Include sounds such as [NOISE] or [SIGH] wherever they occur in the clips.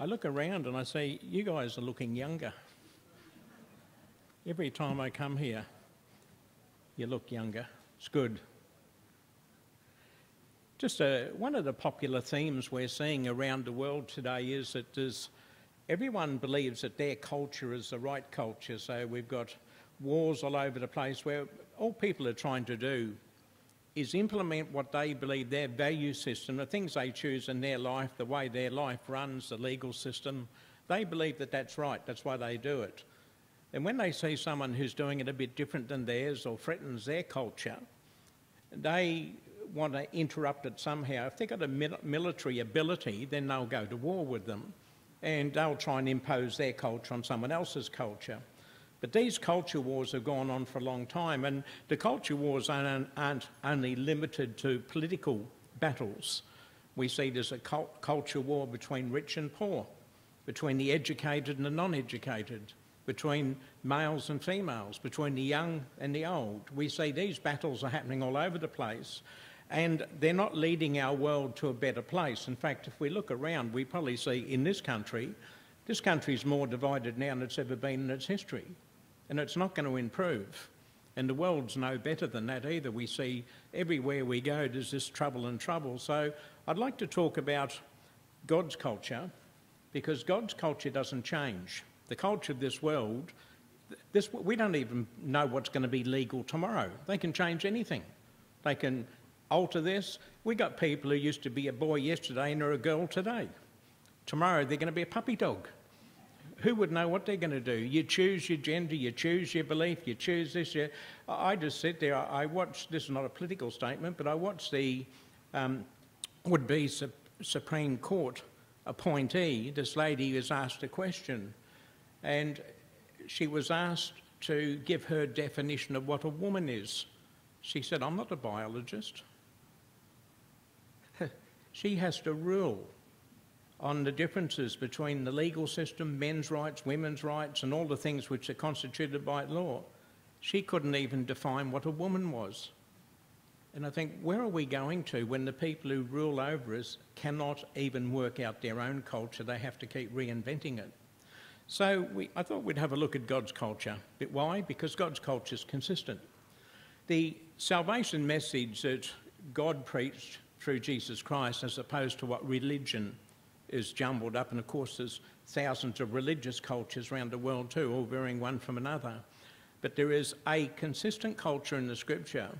I look around and I say, you guys are looking younger. Every time I come here, you look younger. It's good. Just uh, one of the popular themes we're seeing around the world today is that there's, everyone believes that their culture is the right culture. So we've got wars all over the place where all people are trying to do is implement what they believe their value system, the things they choose in their life, the way their life runs, the legal system. They believe that that's right, that's why they do it. And when they see someone who's doing it a bit different than theirs or threatens their culture, they want to interrupt it somehow. If they've got a military ability, then they'll go to war with them and they'll try and impose their culture on someone else's culture. But these culture wars have gone on for a long time, and the culture wars aren't only limited to political battles. We see there's a culture war between rich and poor, between the educated and the non educated, between males and females, between the young and the old. We see these battles are happening all over the place, and they're not leading our world to a better place. In fact, if we look around, we probably see in this country, this country is more divided now than it's ever been in its history and it's not going to improve. And the world's no better than that either. We see everywhere we go there's this trouble and trouble. So I'd like to talk about God's culture because God's culture doesn't change. The culture of this world, this, we don't even know what's going to be legal tomorrow. They can change anything. They can alter this. We got people who used to be a boy yesterday and are a girl today. Tomorrow they're going to be a puppy dog who would know what they're going to do? You choose your gender, you choose your belief, you choose this. You, I just sit there, I watched, this is not a political statement, but I watched the um, would be su- Supreme Court appointee, this lady was asked a question, and she was asked to give her definition of what a woman is. She said, I'm not a biologist. [LAUGHS] she has to rule on the differences between the legal system, men's rights, women's rights, and all the things which are constituted by law. She couldn't even define what a woman was. And I think, where are we going to when the people who rule over us cannot even work out their own culture? They have to keep reinventing it. So we, I thought we'd have a look at God's culture. But why? Because God's culture is consistent. The salvation message that God preached through Jesus Christ, as opposed to what religion is jumbled up, and of course, there's thousands of religious cultures around the world too, all varying one from another. But there is a consistent culture in the scripture.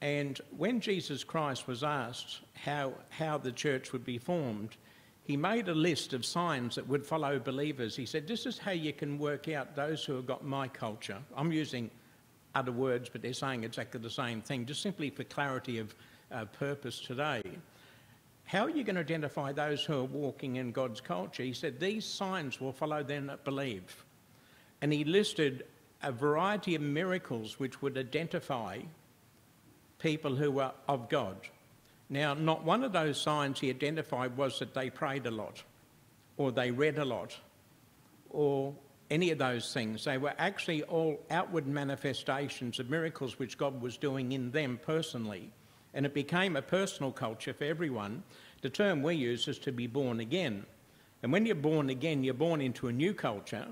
And when Jesus Christ was asked how, how the church would be formed, he made a list of signs that would follow believers. He said, This is how you can work out those who have got my culture. I'm using other words, but they're saying exactly the same thing, just simply for clarity of uh, purpose today. How are you going to identify those who are walking in God's culture? He said, These signs will follow them that believe. And he listed a variety of miracles which would identify people who were of God. Now, not one of those signs he identified was that they prayed a lot, or they read a lot, or any of those things. They were actually all outward manifestations of miracles which God was doing in them personally and it became a personal culture for everyone. The term we use is to be born again. And when you're born again, you're born into a new culture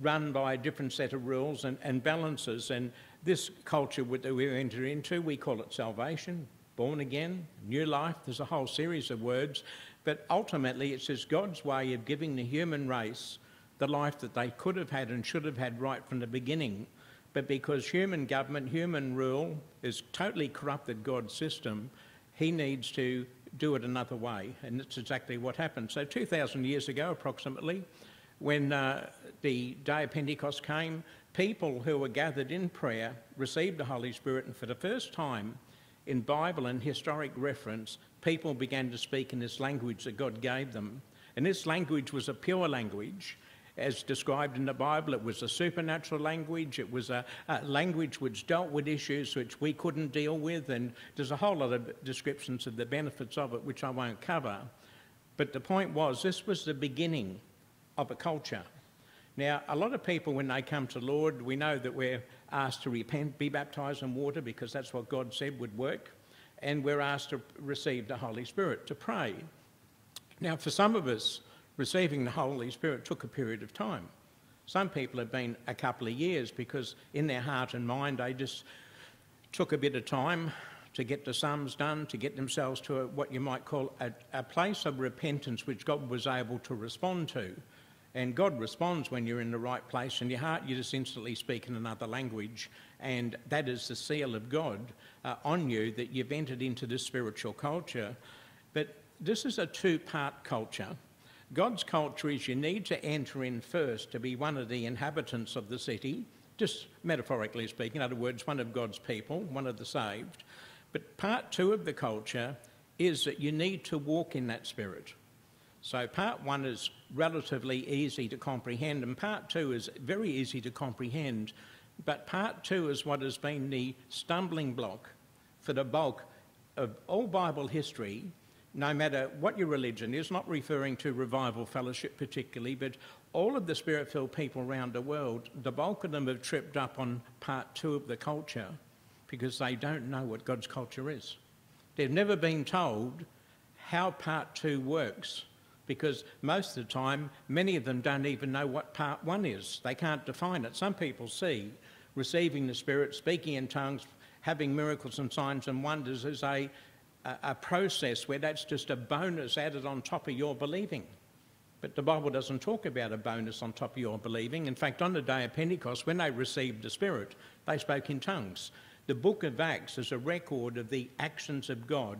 run by a different set of rules and, and balances. And this culture that we enter into, we call it salvation, born again, new life. There's a whole series of words. But ultimately, it's just God's way of giving the human race the life that they could have had and should have had right from the beginning but because human government, human rule is totally corrupted God's system, he needs to do it another way. And that's exactly what happened. So 2,000 years ago, approximately, when uh, the day of Pentecost came, people who were gathered in prayer received the Holy Spirit, and for the first time in Bible and historic reference, people began to speak in this language that God gave them. And this language was a pure language as described in the Bible. It was a supernatural language. It was a, a, language which dealt with issues which we couldn't deal with. And there's a whole lot of descriptions of the benefits of it, which I won't cover. But the point was, this was the beginning of a culture. Now, a lot of people, when they come to Lord, we know that we're asked to repent, be baptized in water, because that's what God said would work. And we're asked to receive the Holy Spirit, to pray. Now, for some of us, Receiving the Holy Spirit took a period of time. Some people have been a couple of years because in their heart and mind they just took a bit of time to get the sums done, to get themselves to a, what you might call a, a place of repentance which God was able to respond to. And God responds when you're in the right place in your heart. You just instantly speak in another language. And that is the seal of God uh, on you that you've entered into this spiritual culture. But this is a two part culture. God's culture is you need to enter in first to be one of the inhabitants of the city, just metaphorically speaking, in other words, one of God's people, one of the saved. But part two of the culture is that you need to walk in that spirit. So part one is relatively easy to comprehend, and part two is very easy to comprehend. But part two is what has been the stumbling block for the bulk of all Bible history, no matter what your religion is, not referring to revival fellowship particularly, but all of the spirit filled people around the world, the bulk of them have tripped up on part two of the culture because they don't know what God's culture is. They've never been told how part two works because most of the time, many of them don't even know what part one is. They can't define it. Some people see receiving the Spirit, speaking in tongues, having miracles and signs and wonders as a, a, process where that's just a bonus added on top of your believing. But the Bible doesn't talk about a bonus on top of your believing. In fact, on the day of Pentecost, when they received the Spirit, they spoke in tongues. The book of Acts is a record of the actions of God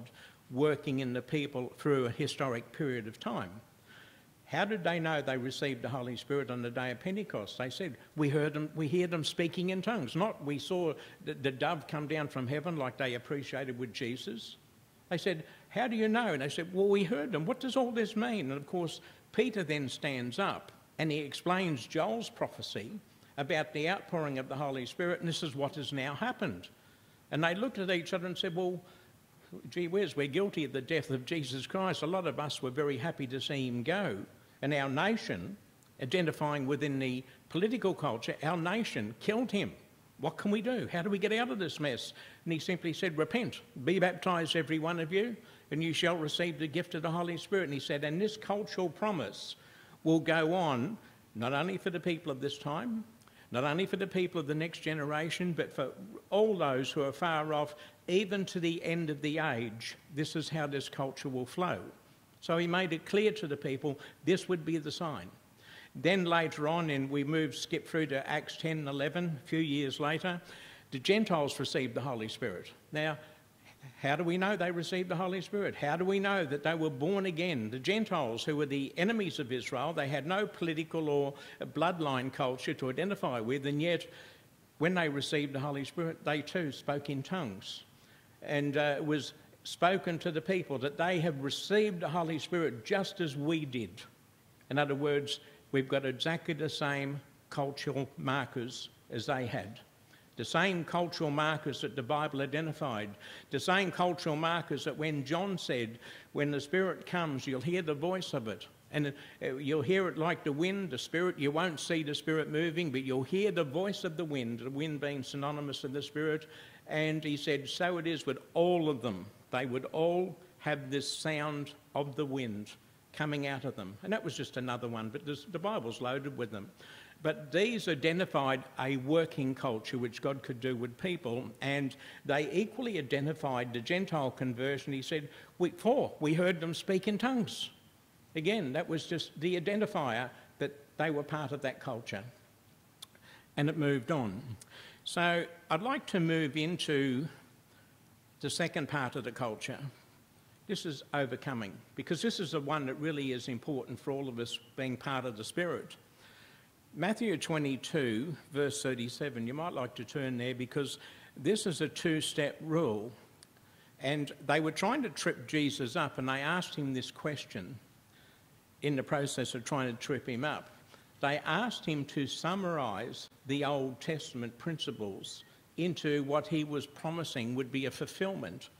working in the people through a historic period of time. How did they know they received the Holy Spirit on the day of Pentecost? They said, We heard them, we hear them speaking in tongues. Not we saw the, the dove come down from heaven like they appreciated with Jesus. They said, How do you know? And they said, Well, we heard them. What does all this mean? And of course, Peter then stands up and he explains Joel's prophecy about the outpouring of the Holy Spirit, and this is what has now happened. And they looked at each other and said, Well, gee whiz, we're guilty of the death of Jesus Christ. A lot of us were very happy to see him go. And our nation, identifying within the political culture, our nation killed him. What can we do? How do we get out of this mess? And he simply said, Repent, be baptized, every one of you, and you shall receive the gift of the Holy Spirit. And he said, And this cultural promise will go on not only for the people of this time, not only for the people of the next generation, but for all those who are far off, even to the end of the age. This is how this culture will flow. So he made it clear to the people this would be the sign. Then later on, and we move, skip through to Acts 10 and 11, a few years later, the Gentiles received the Holy Spirit. Now, how do we know they received the Holy Spirit? How do we know that they were born again? The Gentiles, who were the enemies of Israel, they had no political or bloodline culture to identify with, and yet when they received the Holy Spirit, they too spoke in tongues. And uh, it was spoken to the people that they have received the Holy Spirit just as we did. In other words, we've got exactly the same cultural markers as they had. The same cultural markers that the Bible identified, the same cultural markers that when John said, when the Spirit comes, you'll hear the voice of it. And uh, you'll hear it like the wind, the Spirit. You won't see the Spirit moving, but you'll hear the voice of the wind, the wind being synonymous with the Spirit. And he said, So it is with all of them. They would all have this sound of the wind coming out of them. And that was just another one, but the Bible's loaded with them. But these identified a working culture which God could do with people, and they equally identified the Gentile conversion. He said, we, For, we heard them speak in tongues. Again, that was just the identifier that they were part of that culture. And it moved on. So I'd like to move into the second part of the culture. This is overcoming, because this is the one that really is important for all of us being part of the Spirit. Matthew 22, verse 37, you might like to turn there because this is a two step rule. And they were trying to trip Jesus up, and they asked him this question in the process of trying to trip him up. They asked him to summarise the Old Testament principles into what he was promising would be a fulfillment.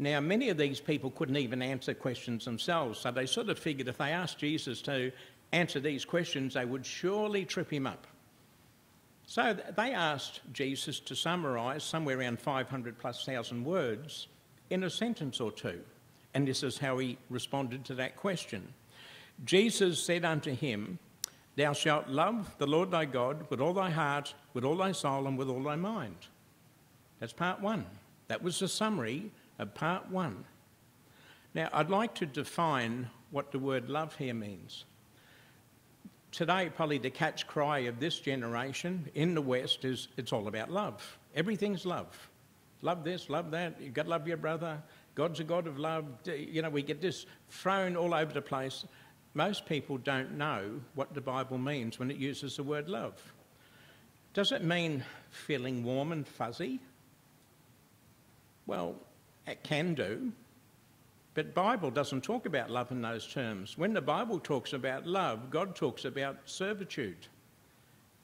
Now, many of these people couldn't even answer questions themselves, so they sort of figured if they asked Jesus to answer these questions, they would surely trip him up. So they asked Jesus to summarise somewhere around 500 plus thousand words in a sentence or two. And this is how he responded to that question. Jesus said unto him, Thou shalt love the Lord thy God with all thy heart, with all thy soul, and with all thy mind. That's part one. That was the summary of part one. Now, I'd like to define what the word love here means. Today, probably the catch cry of this generation in the West is it's all about love. Everything's love. Love this, love that. You've got to love your brother. God's a God of love. You know, we get this thrown all over the place. Most people don't know what the Bible means when it uses the word love. Does it mean feeling warm and fuzzy? Well, it can do. But Bible doesn't talk about love in those terms. When the Bible talks about love, God talks about servitude.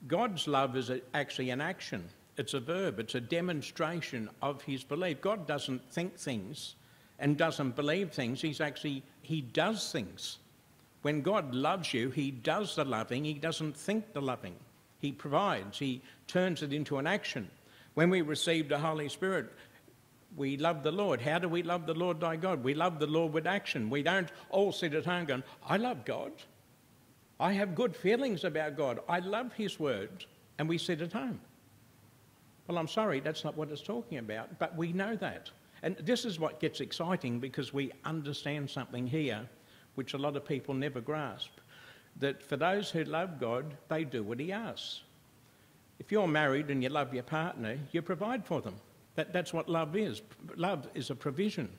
God's love is actually an action. It's a verb. It's a demonstration of his belief. God doesn't think things and doesn't believe things. He's actually, he does things. When God loves you, he does the loving. He doesn't think the loving. He provides. He turns it into an action. When we receive the Holy Spirit, we love the Lord. How do we love the Lord thy God? We love the Lord with action. We don't all sit at home going, I love God. I have good feelings about God. I love his word. And we sit at home. Well, I'm sorry, that's not what it's talking about, but we know that. And this is what gets exciting because we understand something here which a lot of people never grasp. That for those who love God, they do what He asks. If you're married and you love your partner, you provide for them. That, that's what love is. Love is a provision.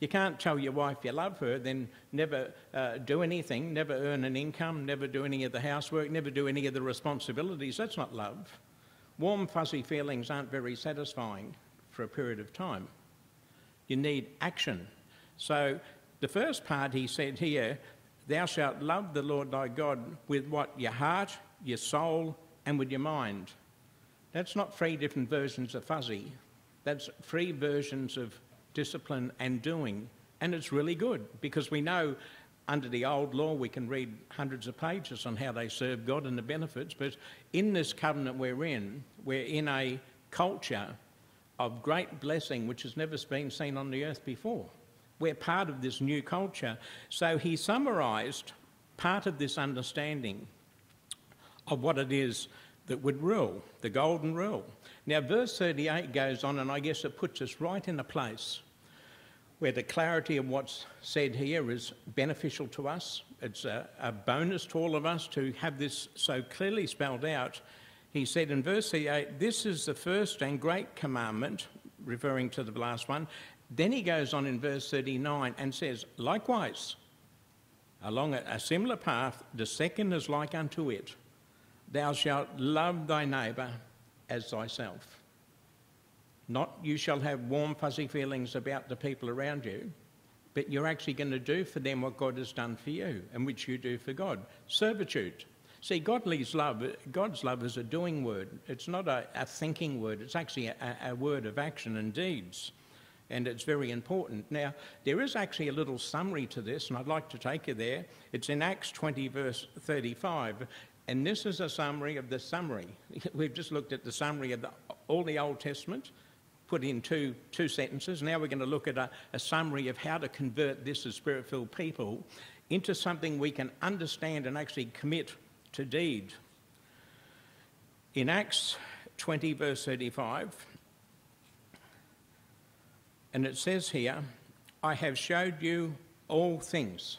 You can't tell your wife you love her, then never uh, do anything, never earn an income, never do any of the housework, never do any of the responsibilities. That's not love. Warm, fuzzy feelings aren't very satisfying for a period of time. You need action. So, the first part he said here, Thou shalt love the Lord thy God with what? Your heart, your soul, and with your mind. That's not three different versions of fuzzy. That's three versions of discipline and doing. And it's really good because we know under the old law we can read hundreds of pages on how they serve God and the benefits. But in this covenant we're in, we're in a culture of great blessing which has never been seen on the earth before. We're part of this new culture. So he summarised part of this understanding of what it is that would rule, the golden rule. Now, verse 38 goes on, and I guess it puts us right in a place where the clarity of what's said here is beneficial to us. It's a, a, bonus to all of us to have this so clearly spelled out. He said in verse 38, This is the first and great commandment, referring to the last one. Then he goes on in verse 39 and says, Likewise, along a, a similar path, the second is like unto it. Thou shalt love thy neighbour as thyself. Not you shall have warm, fuzzy feelings about the people around you, but you're actually going to do for them what God has done for you and which you do for God. Servitude. See, Godly's love, God's love is a doing word. It's not a, a thinking word. It's actually a, a word of action and deeds. And it's very important. Now, there is actually a little summary to this, and I'd like to take you there. It's in Acts 20, verse 35. And this is a summary of the summary. [LAUGHS] We've just looked at the summary of the, all the Old Testament, put in two, two sentences. Now we're going to look at a, a summary of how to convert this as spirit filled people into something we can understand and actually commit to deed. In Acts 20, verse 35, and it says here, I have showed you all things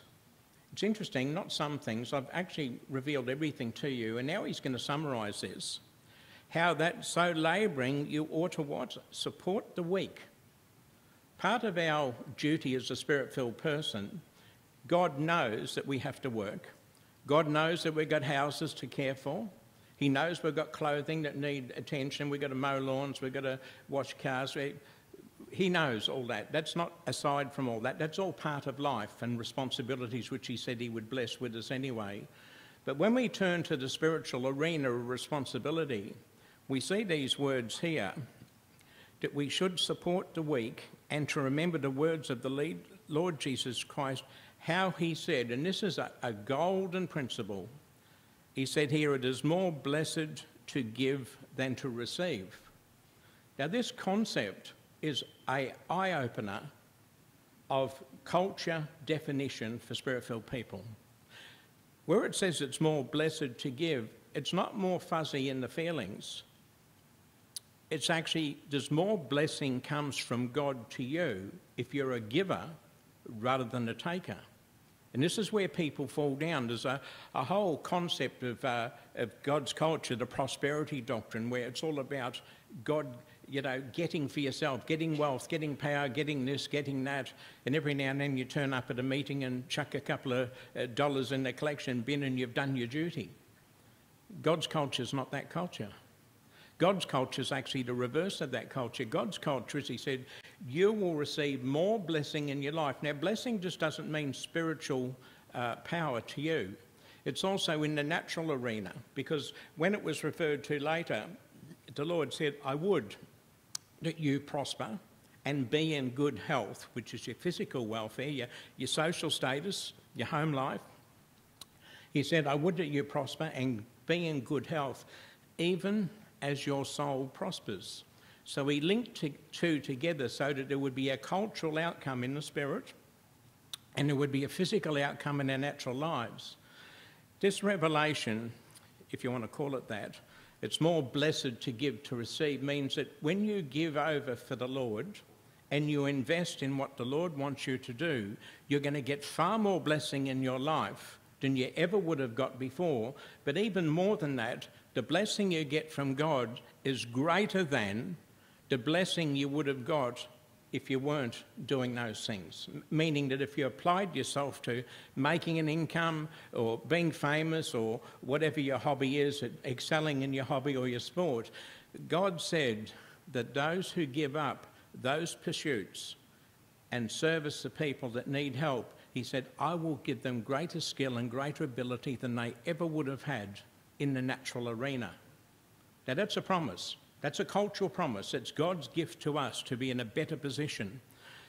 it's interesting, not some things. I've actually revealed everything to you, and now he's going to summarise this. How that so labouring you ought to what? Support the weak. Part of our duty as a spirit filled person, God knows that we have to work. God knows that we've got houses to care for. He knows we've got clothing that need attention. We've got to mow lawns. We've got to wash cars he knows all that. That's not aside from all that. That's all part of life and responsibilities which he said he would bless with us anyway. But when we turn to the spiritual arena of responsibility, we see these words here that we should support the weak and to remember the words of the Lord Jesus Christ, how he said, and this is a, a golden principle. He said here, it is more blessed to give than to receive. Now, this concept is a eye-opener of culture definition for spirit-filled people. Where it says it's more blessed to give, it's not more fuzzy in the feelings. It's actually, there's more blessing comes from God to you if you're a giver rather than a taker. And this is where people fall down. There's a, a whole concept of, uh, of God's culture, the prosperity doctrine, where it's all about God, you know, getting for yourself, getting wealth, getting power, getting this, getting that. And every now and then you turn up at a meeting and chuck a couple of uh, dollars in the collection bin and you've done your duty. God's culture is not that culture. God's culture is actually the reverse of that culture. God's culture is, he said, you will receive more blessing in your life. Now, blessing just doesn't mean spiritual uh, power to you. It's also in the natural arena, because when it was referred to later, the Lord said, I would that you prosper and be in good health, which is your physical welfare, your, your social status, your home life. He said, I would that you prosper and be in good health, even as your soul prospers. So he linked two together so that there would be a cultural outcome in the spirit and there would be a physical outcome in our natural lives. This revelation, if you want to call it that, it's more blessed to give to receive, means that when you give over for the Lord and you invest in what the Lord wants you to do, you're going to get far more blessing in your life than you ever would have got before. But even more than that, the blessing you get from God is greater than the blessing you would have got if you weren't doing those things. Meaning that if you applied yourself to making an income or being famous or whatever your hobby is, excelling in your hobby or your sport, God said that those who give up those pursuits and service the people that need help, He said, I will give them greater skill and greater ability than they ever would have had in the natural arena. Now, that's a promise. That's a cultural promise. It's God's gift to us to be in a better position.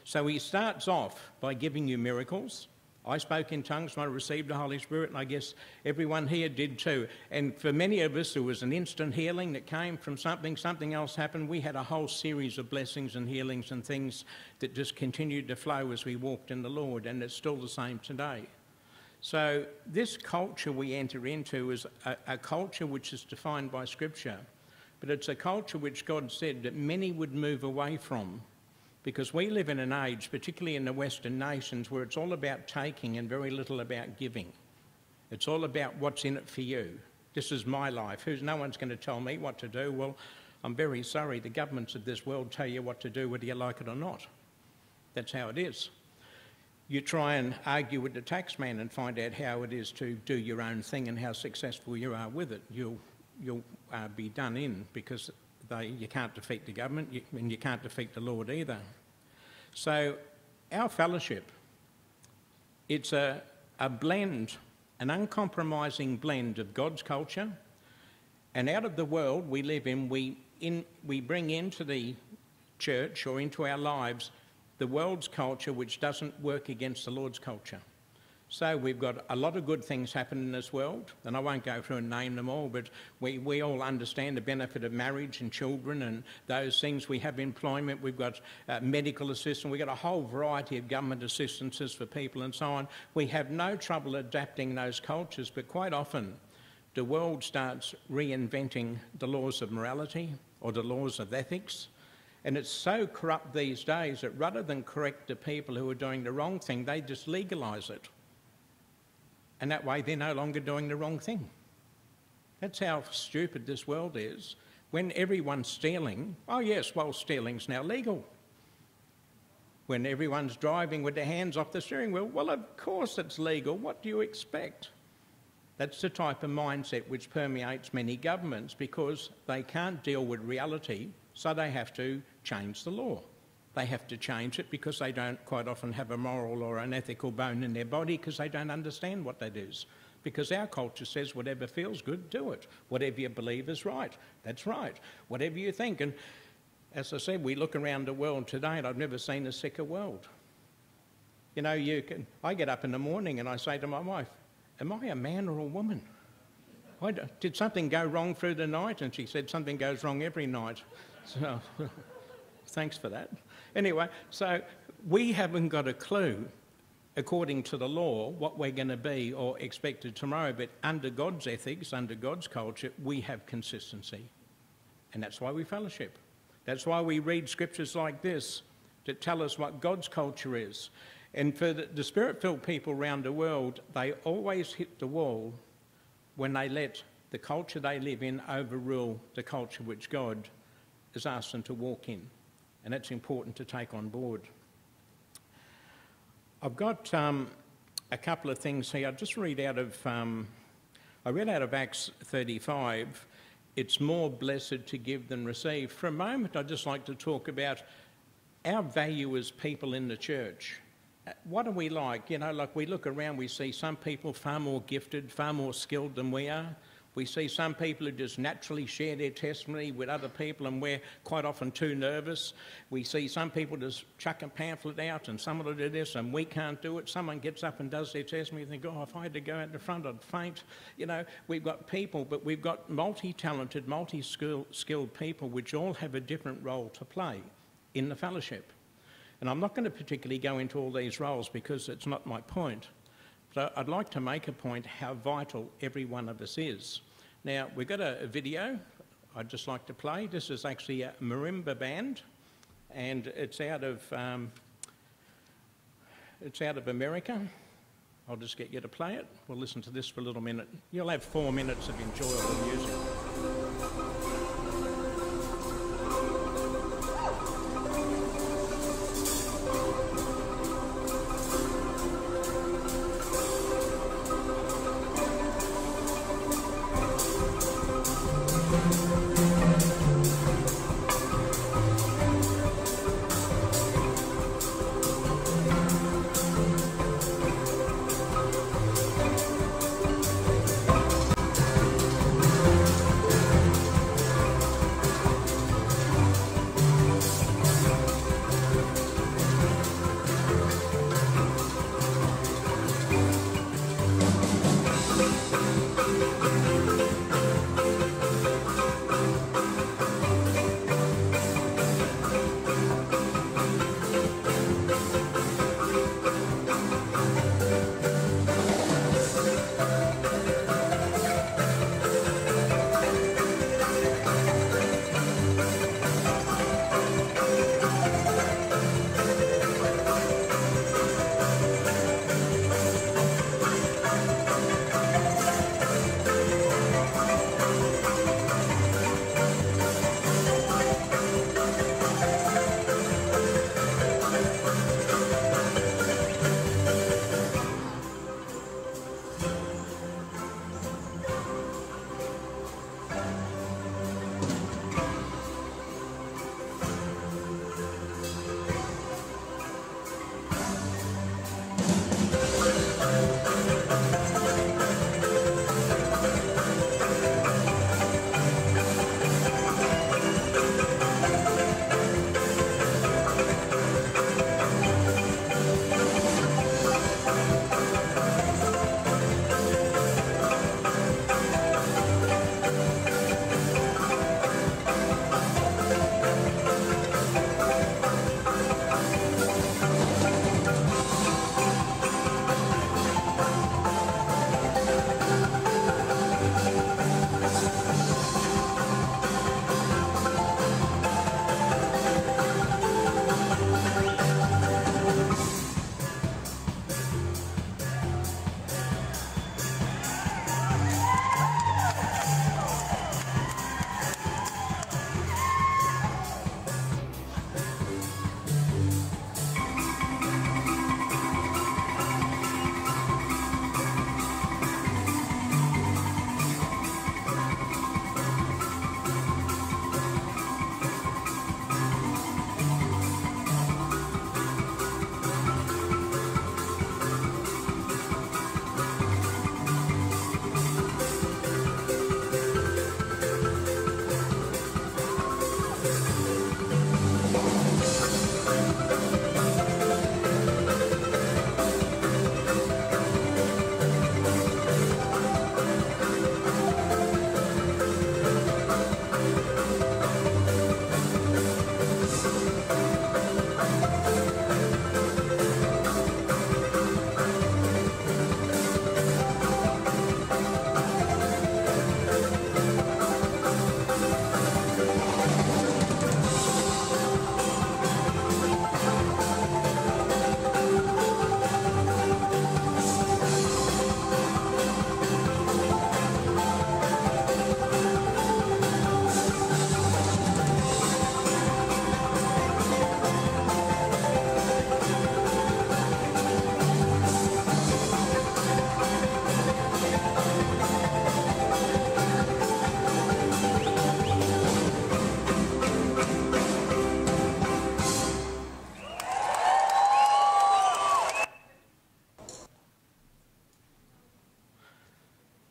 So he starts off by giving you miracles. I spoke in tongues I received the Holy Spirit, and I guess everyone here did too. And for many of us, there was an instant healing that came from something, something else happened. We had a whole series of blessings and healings and things that just continued to flow as we walked in the Lord, and it's still the same today. So, this culture we enter into is a, a, culture which is defined by Scripture, but it's a culture which God said that many would move away from because we live in an age, particularly in the Western nations, where it's all about taking and very little about giving. It's all about what's in it for you. This is my life. Who's, no one's going to tell me what to do. Well, I'm very sorry. The governments of this world tell you what to do, whether you like it or not. That's how it is you try and argue with the taxman and find out how it is to do your own thing and how successful you are with it. You'll, you'll uh, be done in because they, you can't defeat the government you, and you can't defeat the Lord either. So our fellowship, it's a, a blend, an uncompromising blend of God's culture and out of the world we live in, we, in, we bring into the church or into our lives the world's culture which doesn't work against the Lord's culture. So we've got a lot of good things happening in this world, and I won't go through and name them all, but we, we all understand the benefit of marriage and children and those things. We have employment, we've got uh, medical assistance, we've got a whole variety of government assistances for people and so on. We have no trouble adapting those cultures, but quite often the world starts reinventing the laws of morality or the laws of ethics and it's so corrupt these days that rather than correct the people who are doing the wrong thing, they just legalise it. And that way they're no longer doing the wrong thing. That's how stupid this world is. When everyone's stealing, oh yes, well, stealing's now legal. When everyone's driving with their hands off the steering wheel, well, of course it's legal. What do you expect? That's the type of mindset which permeates many governments because they can't deal with reality, so they have to change the law. They have to change it because they don't quite often have a moral or an ethical bone in their body because they don't understand what that is. Because our culture says whatever feels good, do it. Whatever you believe is right, that's right. Whatever you think. And as I said, we look around the world today and I've never seen a sicker world. You know, you can, I get up in the morning and I say to my wife, Am I a man or a woman? did something go wrong through the night? And she said, Something goes wrong every night. So. [LAUGHS] Thanks for that. Anyway, so we haven't got a clue according to the law, what we're going to be or expected tomorrow, but under God's ethics, under God's culture, we have consistency. And that's why we fellowship. That's why we read scriptures like this to tell us what God's culture is. And for the, the spirit filled people around the world, they always hit the wall when they let the culture they live in overrule the culture which God has asked them to walk in. And that's important to take on board. I've got um, a couple of things here. I'll just read out of, um, I read out of Acts 35. It's more blessed to give than receive. For a moment, I'd just like to talk about our value as people in the church. What are we like? You know, like we look around, we see some people far more gifted, far more skilled than we are. We see some people who just naturally share their testimony with other people and we're quite often too nervous. We see some people just chuck a pamphlet out and someone will do this and we can't do it. Someone gets up and does their testimony and think, oh, if I had to go out the front, I'd faint. You know, we've got people, but we've got multi-talented, multi-skilled people which all have a different role to play in the fellowship. And I'm not going to particularly go into all these roles because it's not my point. So I'd like to make a point how vital every one of us is. Now, we've got a, video I'd just like to play. This is actually a marimba band, and it's out of, um, it's out of America. I'll just get you to play it. We'll listen to this for a little minute. You'll have four minutes of enjoyable music.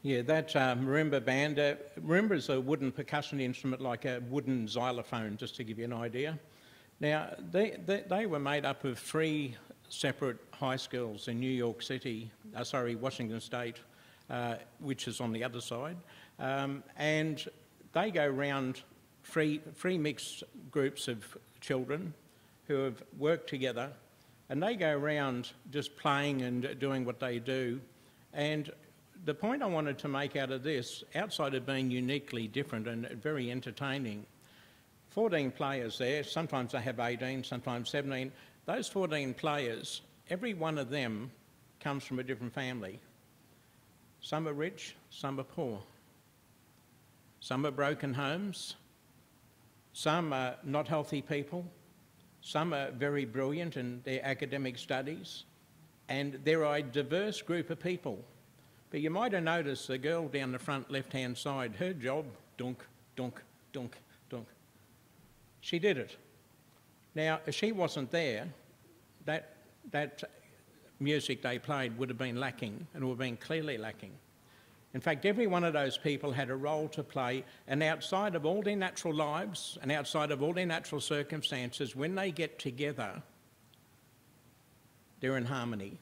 Yeah, that uh, marimba band. Uh, marimba is a wooden percussion instrument like a wooden xylophone, just to give you an idea. Now, they, they, they were made up of three separate high schools in New York City, uh, sorry, Washington State, uh, which is on the other side. Um, and they go round three, three mixed groups of children who have worked together and they go around just playing and doing what they do. And the point I wanted to make out of this, outside of being uniquely different and very entertaining, 14 players there, sometimes they have 18, sometimes 17. Those 14 players, every one of them comes from a different family. Some are rich, some are poor. Some are broken homes, some are not healthy people, some are very brilliant in their academic studies, and there are a diverse group of people. But you might have noticed the girl down the front left hand side, her job, dunk, dunk, dunk, dunk. She did it. Now, if she wasn't there, that, that music they played would have been lacking and would have been clearly lacking. In fact, every one of those people had a role to play, and outside of all their natural lives and outside of all their natural circumstances, when they get together, they're in harmony.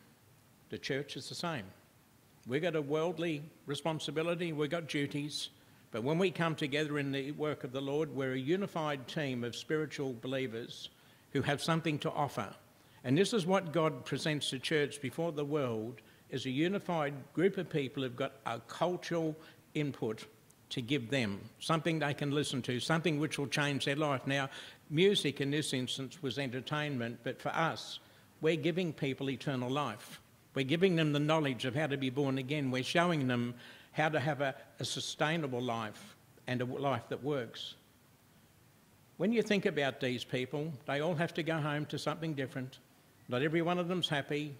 The church is the same. We've got a worldly responsibility, we've got duties, but when we come together in the work of the Lord, we're a unified team of spiritual believers who have something to offer. And this is what God presents to church before the world as a unified group of people who've got a cultural input to give them, something they can listen to, something which will change their life. Now, music in this instance was entertainment, but for us, we're giving people eternal life. We're giving them the knowledge of how to be born again. We're showing them how to have a, a sustainable life and a life that works. When you think about these people, they all have to go home to something different. Not every one of them's happy.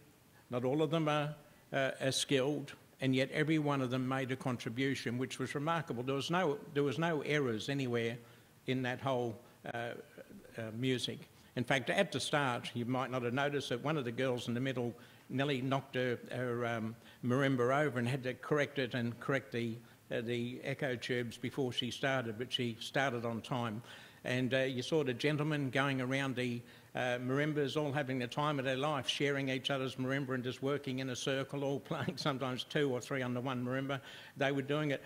Not all of them are uh, as skilled, and yet every one of them made a contribution, which was remarkable. There was no, there was no errors anywhere in that whole uh, uh, music. In fact, at the start, you might not have noticed that one of the girls in the middle nearly knocked her, her um, marimba over and had to correct it and correct the, uh, the echo tubes before she started, but she started on time. And uh, you saw the gentleman going around the uh, marimbas all having the time of their life, sharing each other's marimba and just working in a circle, all [LAUGHS] playing sometimes two or three under one marimba. They were doing it.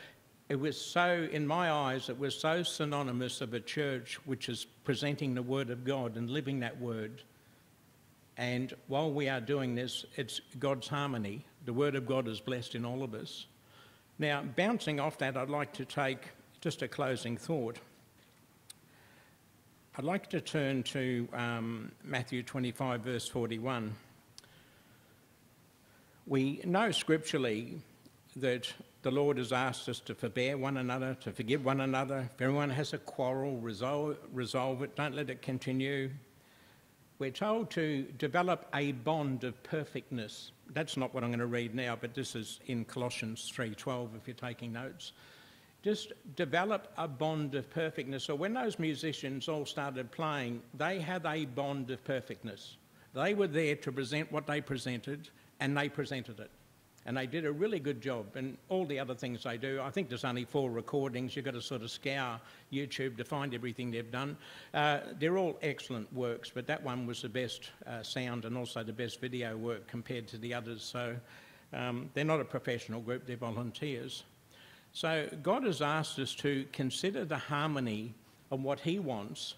It was so, in my eyes, it was so synonymous of a church which is presenting the Word of God and living that Word. And while we are doing this, it's God's harmony. The Word of God is blessed in all of us. Now, bouncing off that, I'd like to take just a closing thought. I'd like to turn to um, Matthew 25, verse 41. We know scripturally that the Lord has asked us to forbear one another, to forgive one another. If everyone has a quarrel, resolve, resolve it, don't let it continue. We're told to develop a bond of perfectness. That's not what I'm going to read now, but this is in Colossians 3:12 if you're taking notes just develop a bond of perfectness. So when those musicians all started playing, they had a bond of perfectness. They were there to present what they presented, and they presented it. And they did a really good job. And all the other things they do, I think there's only four recordings. You've got to sort of scour YouTube to find everything they've done. Uh, they're all excellent works, but that one was the best uh, sound and also the best video work compared to the others. So um, they're not a professional group, they're volunteers. So God has asked us to consider the harmony of what He wants,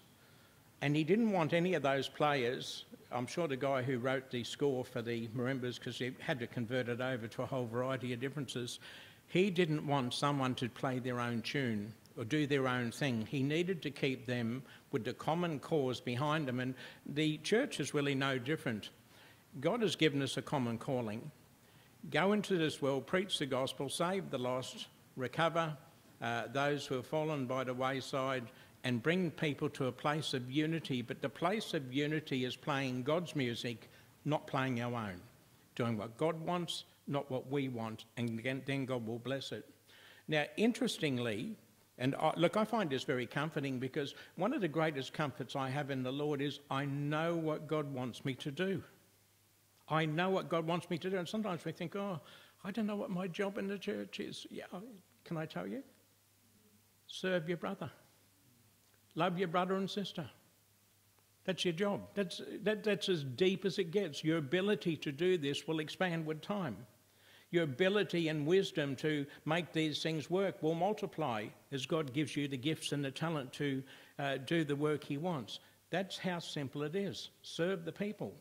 and He didn't want any of those players. I'm sure the guy who wrote the score for the marimbas, because he had to convert it over to a whole variety of differences, he didn't want someone to play their own tune or do their own thing. He needed to keep them with the common cause behind them, and the church is really no different. God has given us a common calling. Go into this world, preach the gospel, save the lost, recover uh, those who have fallen by the wayside and bring people to a place of unity. But the place of unity is playing God's music, not playing our own. Doing what God wants, not what we want, and then God will bless it. Now, interestingly, and I, look, I find this very comforting because one of the greatest comforts I have in the Lord is I know what God wants me to do. I know what God wants me to do. And sometimes we think, oh, I don't know what my job in the church is. Yeah, can I tell you? Serve your brother. Love your brother and sister. That's your job. That's, that, that's as deep as it gets. Your ability to do this will expand with time. Your ability and wisdom to make these things work will multiply as God gives you the gifts and the talent to uh, do the work He wants. That's how simple it is. Serve the people.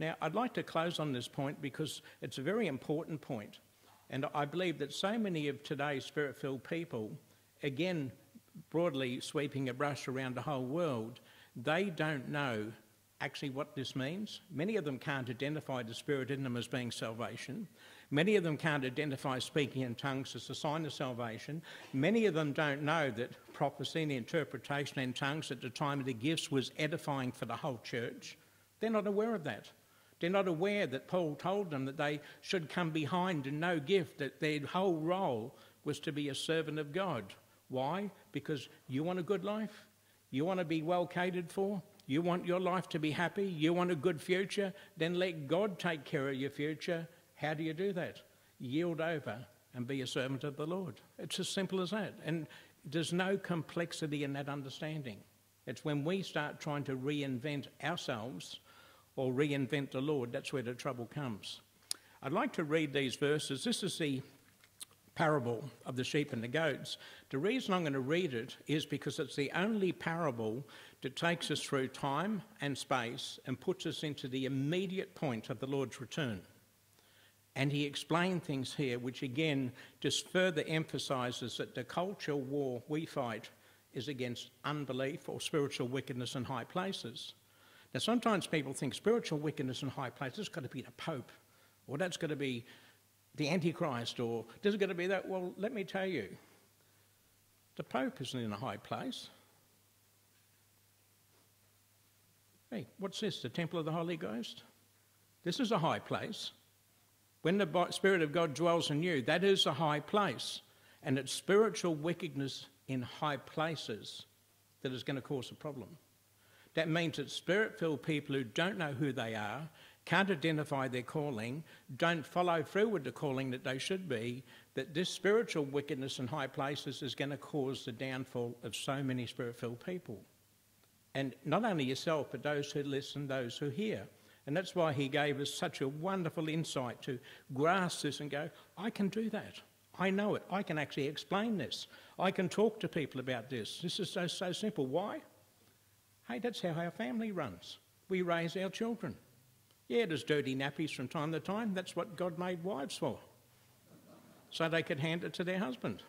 Now, I'd like to close on this point because it's a very important point. And I believe that so many of today's spirit filled people, again, broadly sweeping a brush around the whole world, they don't know actually what this means. Many of them can't identify the Spirit in them as being salvation. Many of them can't identify speaking in tongues as a sign of salvation. Many of them don't know that prophecy and interpretation in tongues at the time of the gifts was edifying for the whole church. They're not aware of that. They're not aware that Paul told them that they should come behind and no gift, that their whole role was to be a servant of God. Why? Because you want a good life? You want to be well catered for? You want your life to be happy? You want a good future? Then let God take care of your future. How do you do that? Yield over and be a servant of the Lord. It's as simple as that. And there's no complexity in that understanding. It's when we start trying to reinvent ourselves or reinvent the Lord, that's where the trouble comes. I'd like to read these verses. This is the parable of the sheep and the goats. The reason I'm going to read it is because it's the only parable that takes us through time and space and puts us into the immediate point of the Lord's return. And he explained things here which again just further emphasizes that the cultural war we fight is against unbelief or spiritual wickedness in high places. Now, sometimes people think spiritual wickedness in high places has got to be the Pope, or that's got to be the Antichrist, or it got to be that? Well, let me tell you, the Pope isn't in a high place. Hey, what's this? The temple of the Holy Ghost? This is a high place. When the Spirit of God dwells in you, that is a high place. And it's spiritual wickedness in high places that is going to cause a problem. That means that spirit filled people who don't know who they are can't identify their calling, don't follow through with the calling that they should be, that this spiritual wickedness in high places is going to cause the downfall of so many spirit filled people. And not only yourself, but those who listen, those who hear. And that's why he gave us such a wonderful insight to grasp this and go, I can do that. I know it. I can actually explain this. I can talk to people about this. This is so, so simple. Why? Hey, that's how our family runs. We raise our children. Yeah, there's dirty nappies from time to time. That's what God made wives for. So they could hand it to their husband.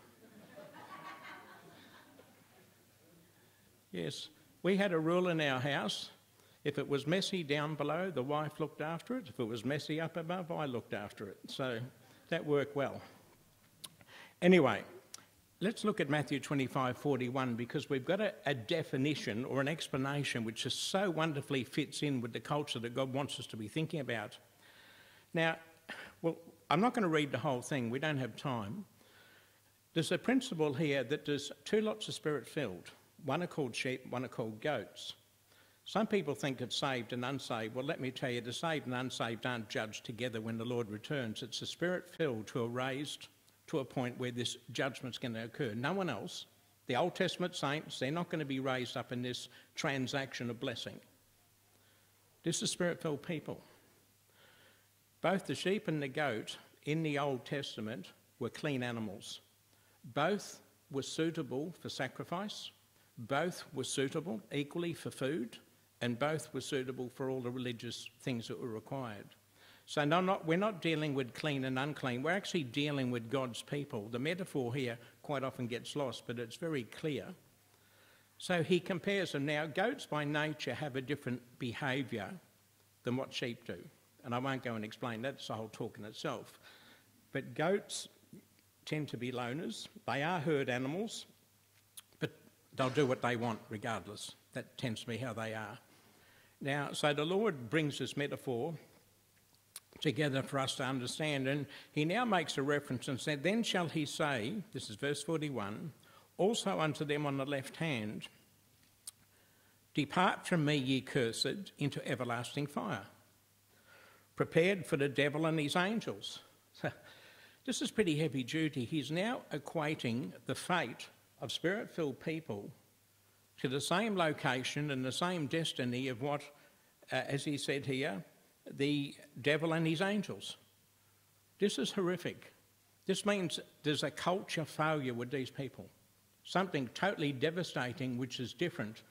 yes, we had a rule in our house. If it was messy down below, the wife looked after it. If it was messy up above, I looked after it. So that worked well. Anyway, Let's look at Matthew 25 41 because we've got a, a, definition or an explanation which just so wonderfully fits in with the culture that God wants us to be thinking about. Now, well, I'm not going to read the whole thing, we don't have time. There's a principle here that there's two lots of spirit filled one are called sheep, one are called goats. Some people think it's saved and unsaved. Well, let me tell you, the saved and unsaved aren't judged together when the Lord returns. It's the spirit filled who are raised to a point where this judgment's going to occur. No one else. The Old Testament saints, they're not going to be raised up in this transaction of blessing. This is spirit filled people. Both the sheep and the goat in the Old Testament were clean animals. Both were suitable for sacrifice, both were suitable equally for food, and both were suitable for all the religious things that were required. So no, not, we're not dealing with clean and unclean. We're actually dealing with God's people. The metaphor here quite often gets lost, but it's very clear. So he compares them. Now, goats by nature have a different behaviour than what sheep do. And I won't go and explain that, it's a whole talk in itself. But goats tend to be loners. They are herd animals, but they'll do what they want regardless. That tends to be how they are. Now, so the Lord brings this metaphor together for us to understand. And he now makes a reference and said, Then shall he say, this is verse 41, also unto them on the left hand, Depart from me, ye cursed, into everlasting fire, prepared for the devil and his angels. [LAUGHS] This is pretty heavy duty. He's now equating the fate of spirit filled people to the same location and the same destiny of what, uh, as he said here, the devil and his angels. This is horrific. This means there's a culture failure with these people, something totally devastating which is different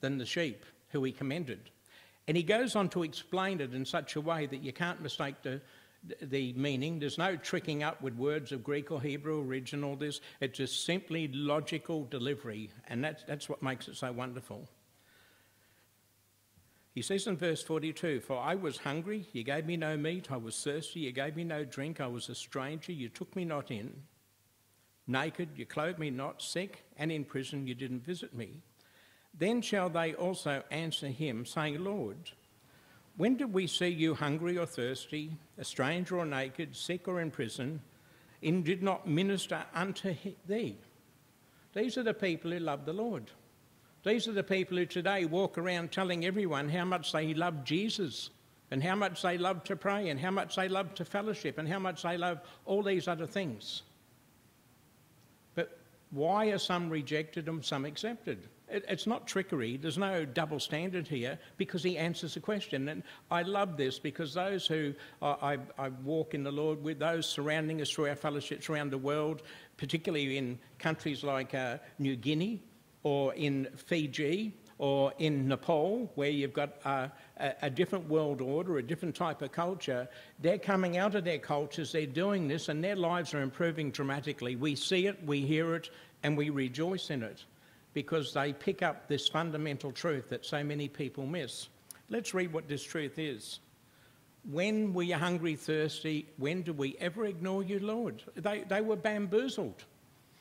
than the sheep who he commended. And he goes on to explain it in such a way that you can't mistake the, the meaning. There's no tricking up with words of Greek or Hebrew original. This it's just simply logical delivery, and that's, that's what makes it so wonderful. He says in verse 42 For I was hungry, you gave me no meat, I was thirsty, you gave me no drink, I was a stranger, you took me not in. Naked, you clothed me not, sick, and in prison, you didn't visit me. Then shall they also answer him, saying, Lord, when did we see you hungry or thirsty, a stranger or naked, sick or in prison, and did not minister unto thee? These are the people who love the Lord. These are the people who today walk around telling everyone how much they love Jesus and how much they love to pray and how much they love to fellowship and how much they love all these other things. But why are some rejected and some accepted? It's not trickery. There's no double standard here because he answers the question. And I love this because those who I, I, walk in the Lord with, those surrounding us through our fellowships around the world, particularly in countries like uh, New Guinea or in Fiji or in Nepal, where you've got a, a, different world order, a different type of culture, they're coming out of their cultures, they're doing this, and their lives are improving dramatically. We see it, we hear it, and we rejoice in it because they pick up this fundamental truth that so many people miss. Let's read what this truth is. When were you hungry, thirsty? When did we ever ignore you, Lord? They, they were bamboozled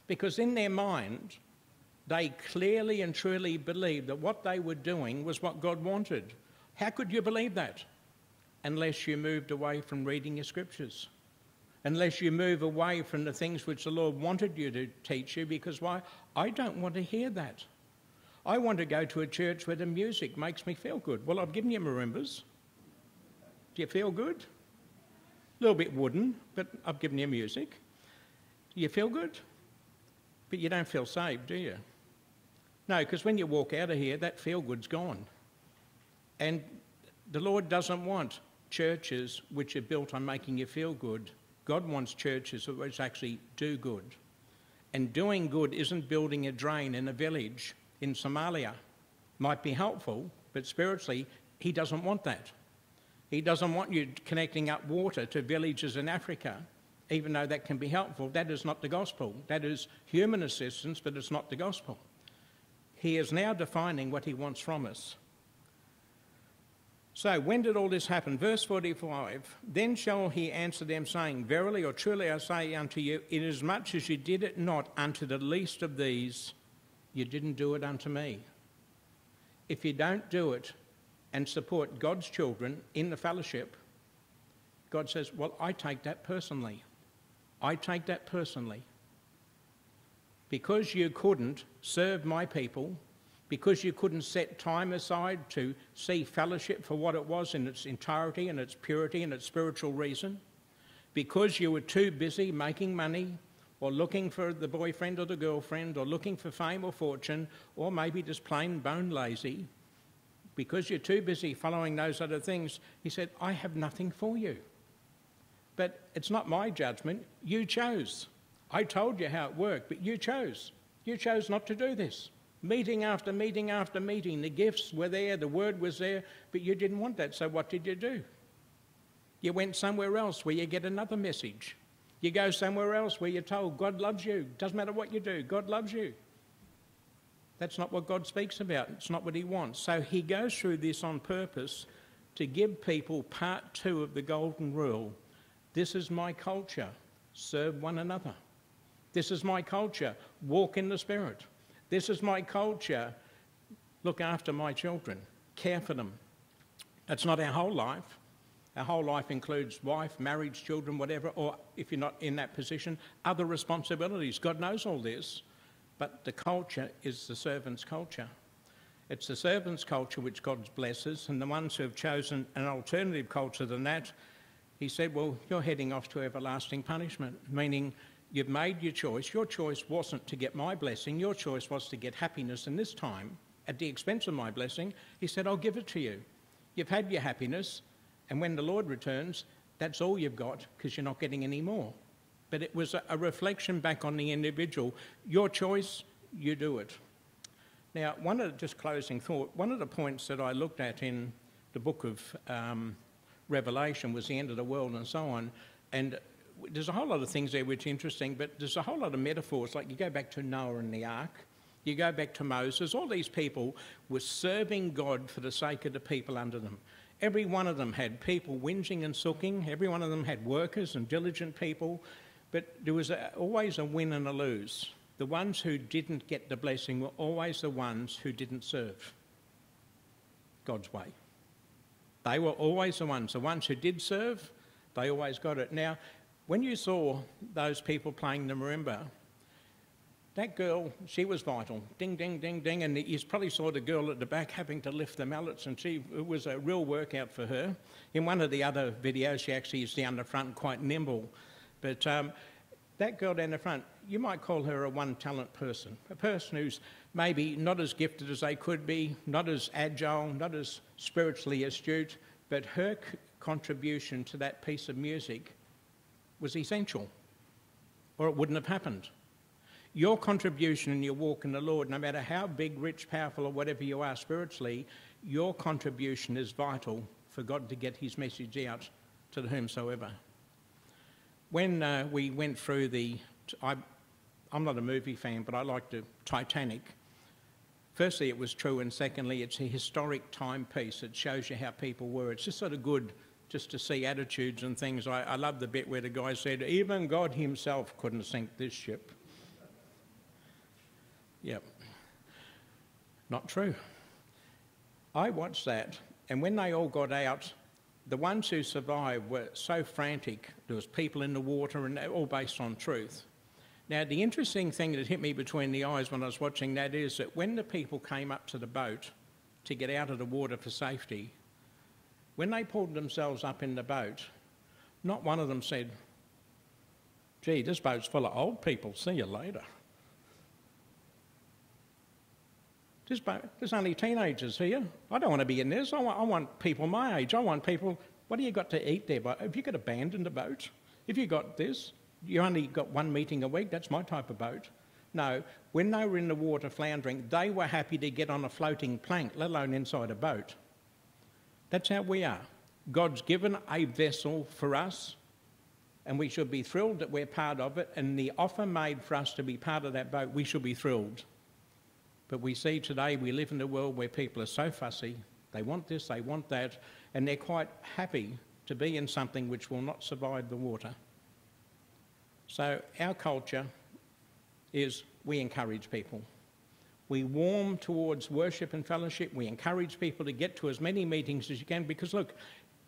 because in their mind, they clearly and truly believed that what they were doing was what God wanted. How could you believe that? Unless you moved away from reading your scriptures unless you move away from the things which the Lord wanted you to teach you, because why? I don't want to hear that. I want to go to a church where the music makes me feel good. Well, I've given you marimbas. Do you feel good? A little bit wooden, but I've given you music. Do you feel good? But you don't feel saved, do you? No, because when you walk out of here, that feel good's gone. And the Lord doesn't want churches which are built on making you feel good. God wants churches which actually do good. And doing good isn't building a drain in a village in Somalia. Might be helpful, but spiritually, He doesn't want that. He doesn't want you connecting up water to villages in Africa, even though that can be helpful. That is not the gospel. That is human assistance, but it's not the gospel. He is now defining what He wants from us. So, when did all this happen? Verse 45 Then shall he answer them, saying, Verily or truly I say unto you, inasmuch as you did it not unto the least of these, you didn't do it unto me. If you don't do it and support God's children in the fellowship, God says, Well, I take that personally. I take that personally. Because you couldn't serve my people because you couldn't set time aside to see fellowship for what it was in its entirety and its purity and its spiritual reason, because you were too busy making money or looking for the boyfriend or the girlfriend or looking for fame or fortune or maybe just plain bone lazy, because you're too busy following those other things, he said, I have nothing for you. But it's not my judgment. You chose. I told you how it worked, but you chose. You chose not to do this. Meeting after meeting after meeting, the gifts were there, the word was there, but you didn't want that, so what did you do? You went somewhere else where you get another message. You go somewhere else where you're told God loves you. Doesn't matter what you do, God loves you. That's not what God speaks about. It's not what He wants. So He goes through this on purpose to give people part two of the golden rule. This is my culture. Serve one another. This is my culture. Walk in the Spirit. This is my culture. Look after my children, care for them. That's not our whole life. Our whole life includes wife, marriage, children, whatever, or if you're not in that position, other responsibilities. God knows all this, but the culture is the servant's culture. It's the servant's culture which God blesses, and the ones who have chosen an alternative culture than that, He said, Well, you're heading off to everlasting punishment, meaning you've made your choice. Your choice wasn't to get my blessing, your choice was to get happiness in this time at the expense of my blessing. He said, I'll give it to you. You've had your happiness, and when the Lord returns, that's all you've got because you're not getting any more. But it was a reflection back on the individual. Your choice, you do it. Now, one of the, just closing thought, one of the points that I looked at in the book of um, Revelation was the end of the world and so on. And there's a whole lot of things there which are interesting, but there's a whole lot of metaphors. Like you go back to Noah and the ark, you go back to Moses, all these people were serving God for the sake of the people under them. Every one of them had people whinging and sooking, every one of them had workers and diligent people, but there was a, always a win and a lose. The ones who didn't get the blessing were always the ones who didn't serve God's way. They were always the ones. The ones who did serve, they always got it. Now, when you saw those people playing the marimba, that girl, she was vital. Ding, ding, ding, ding. And you probably saw the girl at the back having to lift the mallets, and she, it was a real workout for her. In one of the other videos, she actually is down the front, quite nimble. But um, that girl down the front, you might call her a one talent person, a person who's maybe not as gifted as they could be, not as agile, not as spiritually astute, but her contribution to that piece of music was essential, or it wouldn't have happened. Your contribution and your walk in the Lord, no matter how big, rich, powerful, or whatever you are spiritually, your contribution is vital for God to get his message out to whomsoever. When uh, we went through the, I, I'm not a movie fan, but I like the Titanic. Firstly, it was true, and secondly, it's a historic timepiece. It shows you how people were. It's just sort of good just to see attitudes and things. I, I love the bit where the guy said, even God himself couldn't sink this ship. Yep. Not true. I watched that, and when they all got out, the ones who survived were so frantic. There was people in the water, and all based on truth. Now, the interesting thing that hit me between the eyes when I was watching that is that when the people came up to the boat to get out of the water for safety, when they pulled themselves up in the boat, not one of them said, Gee, this boat's full of old people, see you later. This boat, there's only teenagers here. I don't want to be in this. I want, I want people my age. I want people, what do you got to eat there? Have you got abandoned the boat? If you got this, you only got one meeting a week, that's my type of boat. No, when they were in the water floundering, they were happy to get on a floating plank, let alone inside a boat. That's how we are. God's given a vessel for us, and we should be thrilled that we're part of it. And the offer made for us to be part of that boat, we should be thrilled. But we see today we live in a world where people are so fussy, they want this, they want that, and they're quite happy to be in something which will not survive the water. So our culture is we encourage people. We warm towards worship and fellowship. We encourage people to get to as many meetings as you can because, look,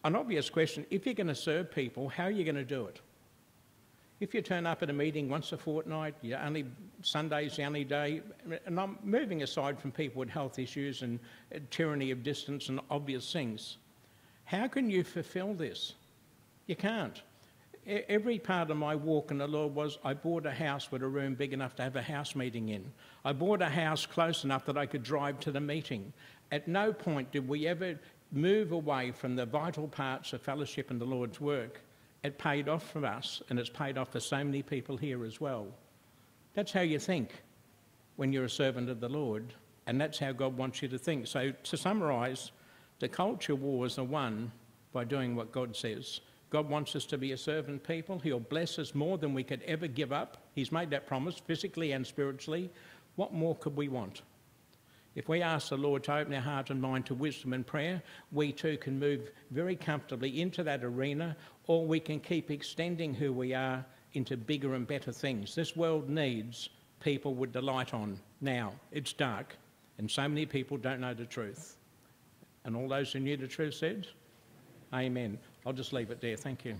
an obvious question if you're going to serve people, how are you going to do it? If you turn up at a meeting once a fortnight, only Sunday's the only day, and I'm moving aside from people with health issues and uh, tyranny of distance and obvious things. How can you fulfill this? You can't every part of my walk in the Lord was I bought a house with a room big enough to have a house meeting in. I bought a house close enough that I could drive to the meeting. At no point did we ever move away from the vital parts of fellowship and the Lord's work. It paid off for us, and it's paid off for so many people here as well. That's how you think when you're a servant of the Lord, and that's how God wants you to think. So, to summarise, the culture wars are won by doing what God says. God wants us to be a servant people. He'll bless us more than we could ever give up. He's made that promise physically and spiritually. What more could we want? If we ask the Lord to open our heart and mind to wisdom and prayer, we too can move very comfortably into that arena, or we can keep extending who we are into bigger and better things. This world needs people with the light on now. It's dark, and so many people don't know the truth. And all those who knew the truth said, Amen. I'll just leave it there. Thank you.